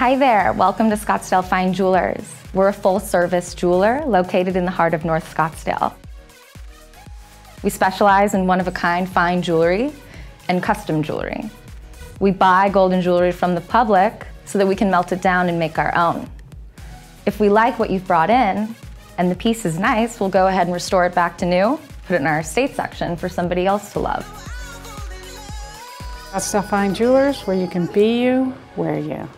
Hi there, welcome to Scottsdale Fine Jewelers. We're a full service jeweler located in the heart of North Scottsdale. We specialize in one of a kind fine jewelry and custom jewelry. We buy golden jewelry from the public so that we can melt it down and make our own. If we like what you've brought in and the piece is nice, we'll go ahead and restore it back to new, put it in our estate section for somebody else to love. Scottsdale Fine Jewelers, where you can be you, wear you.